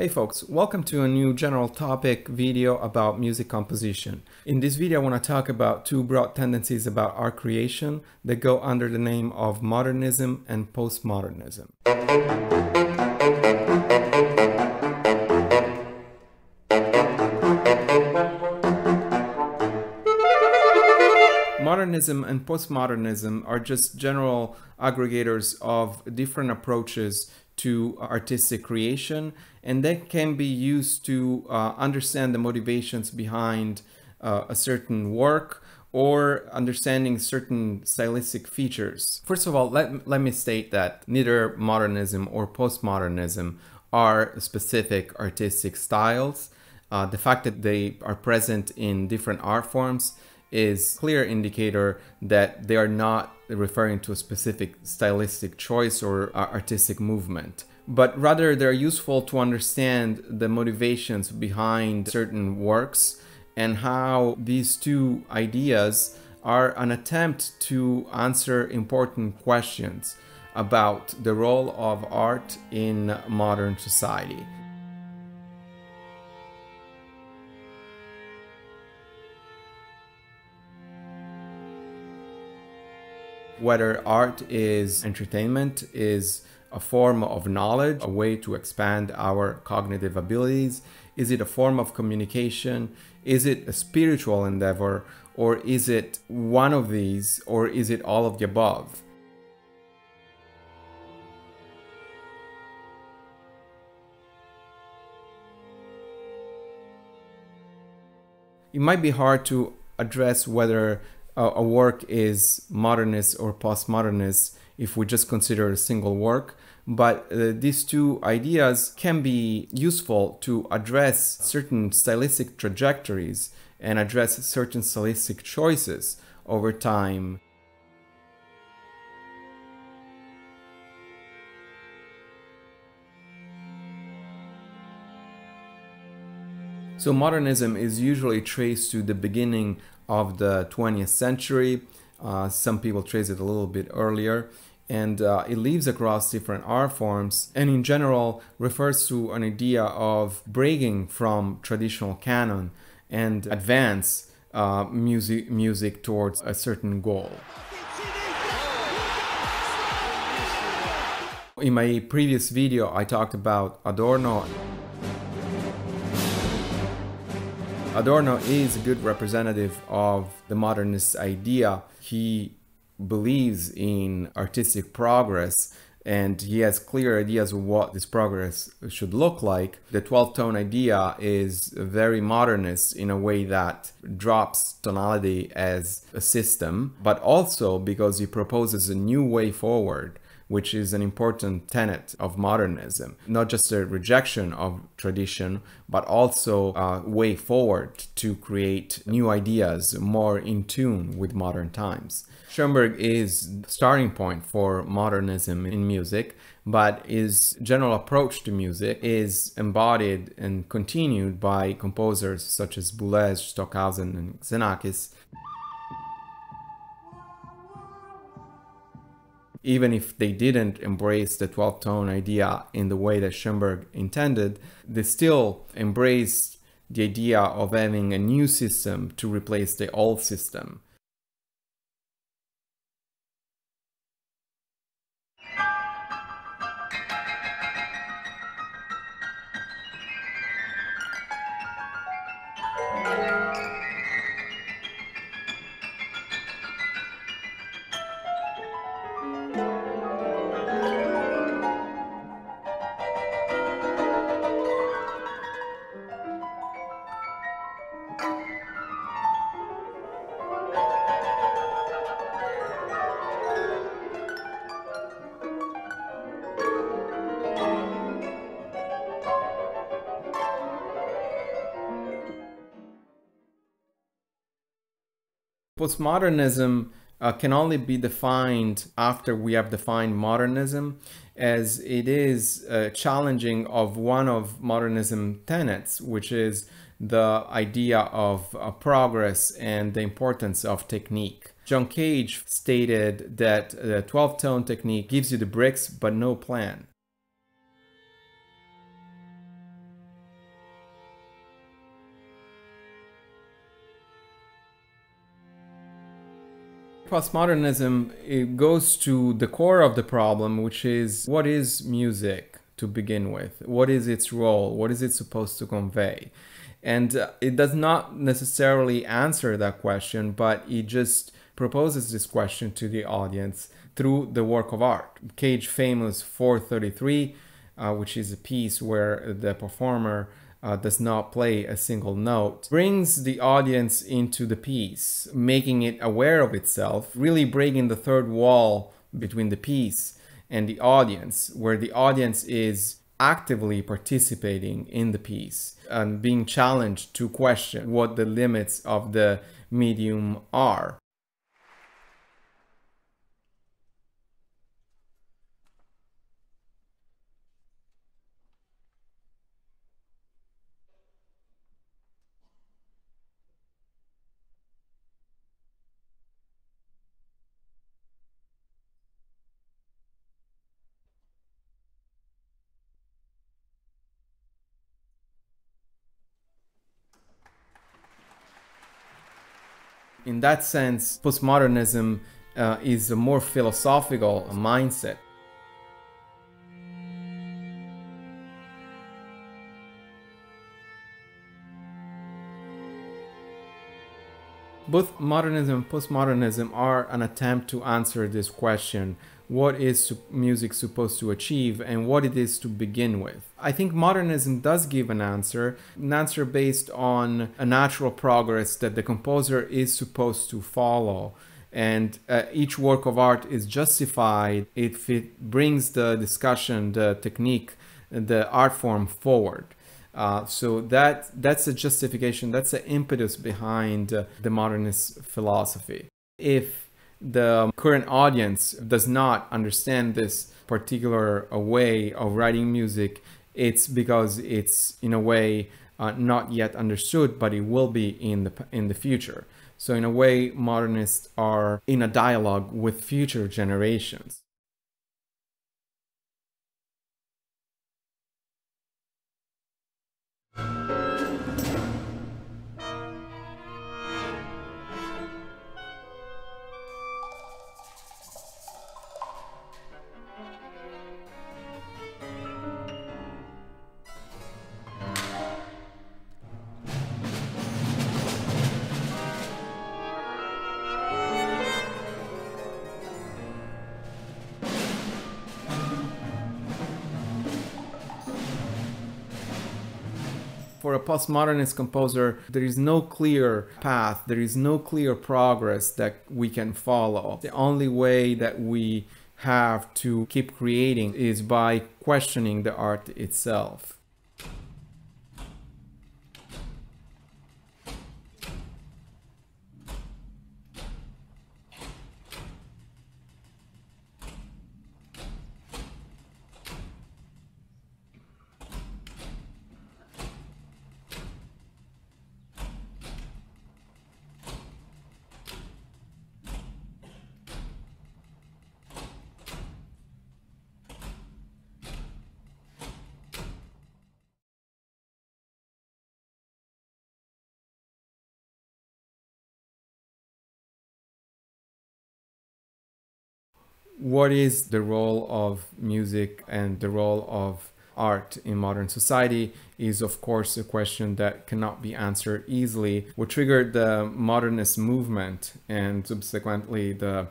Hey folks, welcome to a new general topic video about music composition. In this video I want to talk about two broad tendencies about art creation that go under the name of modernism and postmodernism. Modernism and postmodernism are just general aggregators of different approaches to artistic creation and that can be used to uh, understand the motivations behind uh, a certain work or understanding certain stylistic features. First of all, let, let me state that neither modernism or postmodernism are specific artistic styles. Uh, the fact that they are present in different art forms is clear indicator that they are not referring to a specific stylistic choice or artistic movement but rather they're useful to understand the motivations behind certain works and how these two ideas are an attempt to answer important questions about the role of art in modern society. Whether art is entertainment, is a form of knowledge, a way to expand our cognitive abilities? Is it a form of communication? Is it a spiritual endeavor? Or is it one of these? Or is it all of the above? It might be hard to address whether a, work is modernist or postmodernist if we just consider a single work. But uh, these two ideas can be useful to address certain stylistic trajectories and address certain stylistic choices over time. So modernism is usually traced to the beginning of the 20th century. Uh, some people trace it a little bit earlier and uh, it leaves across different art forms and in general refers to an idea of breaking from traditional canon and advance uh, music, music towards a certain goal. In my previous video I talked about Adorno Adorno is a good representative of the modernist idea. He believes in artistic progress and he has clear ideas of what this progress should look like. The 12 tone idea is very modernist in a way that drops tonality as a system, but also because he proposes a new way forward which is an important tenet of modernism. Not just a rejection of tradition, but also a way forward to create new ideas more in tune with modern times. Schoenberg is the starting point for modernism in music, but his general approach to music is embodied and continued by composers such as Boulez, Stockhausen, and Xenakis. Even if they didn't embrace the 12 tone idea in the way that Schoenberg intended, they still embraced the idea of having a new system to replace the old system. Postmodernism uh, can only be defined after we have defined modernism as it is uh, challenging of one of modernism tenets, which is the idea of uh, progress and the importance of technique. John Cage stated that the 12 tone technique gives you the bricks but no plan. Postmodernism it goes to the core of the problem, which is what is music to begin with? What is its role? What is it supposed to convey? And uh, it does not necessarily answer that question, but it just proposes this question to the audience through the work of art. Cage famous 433, uh, which is a piece where the performer uh, does not play a single note, brings the audience into the piece, making it aware of itself, really breaking the third wall between the piece and the audience, where the audience is actively participating in the piece and being challenged to question what the limits of the medium are. In that sense, postmodernism uh, is a more philosophical mindset. Both modernism and postmodernism are an attempt to answer this question what is music supposed to achieve and what it is to begin with. I think modernism does give an answer, an answer based on a natural progress that the composer is supposed to follow. And uh, each work of art is justified if it brings the discussion, the technique, the art form forward. Uh, so that that's a justification, that's the impetus behind uh, the modernist philosophy. If the current audience does not understand this particular way of writing music, it's because it's in a way uh, not yet understood, but it will be in the in the future. So in a way, modernists are in a dialogue with future generations. A postmodernist composer, there is no clear path, there is no clear progress that we can follow. The only way that we have to keep creating is by questioning the art itself. What is the role of music and the role of art in modern society is of course a question that cannot be answered easily. What triggered the modernist movement and subsequently the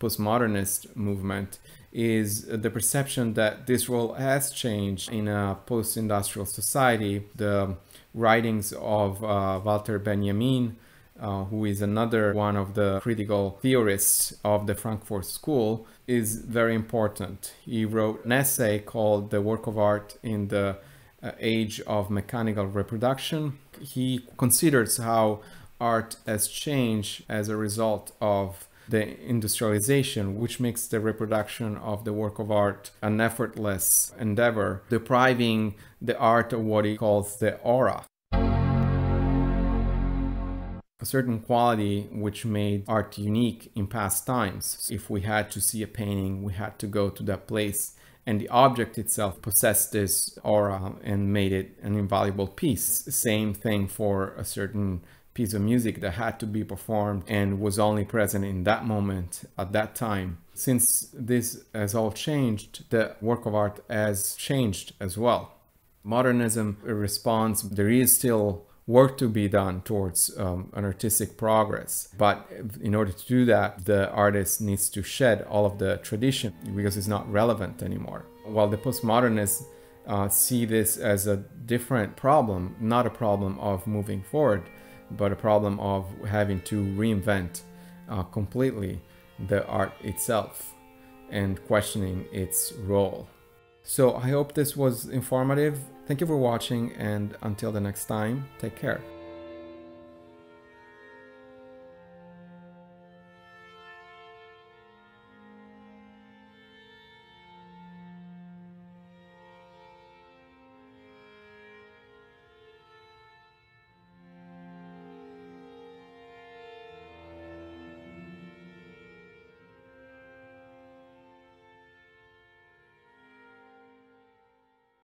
postmodernist movement is the perception that this role has changed in a post-industrial society. The writings of uh, Walter Benjamin uh, who is another one of the critical theorists of the Frankfurt School, is very important. He wrote an essay called The Work of Art in the uh, Age of Mechanical Reproduction. He considers how art has changed as a result of the industrialization, which makes the reproduction of the work of art an effortless endeavor, depriving the art of what he calls the aura a certain quality which made art unique in past times. If we had to see a painting, we had to go to that place and the object itself possessed this aura and made it an invaluable piece. Same thing for a certain piece of music that had to be performed and was only present in that moment at that time. Since this has all changed, the work of art has changed as well. Modernism responds, there is still work to be done towards um, an artistic progress. But in order to do that, the artist needs to shed all of the tradition because it's not relevant anymore. While the postmodernists uh, see this as a different problem, not a problem of moving forward, but a problem of having to reinvent uh, completely the art itself and questioning its role. So I hope this was informative. Thank you for watching and until the next time, take care.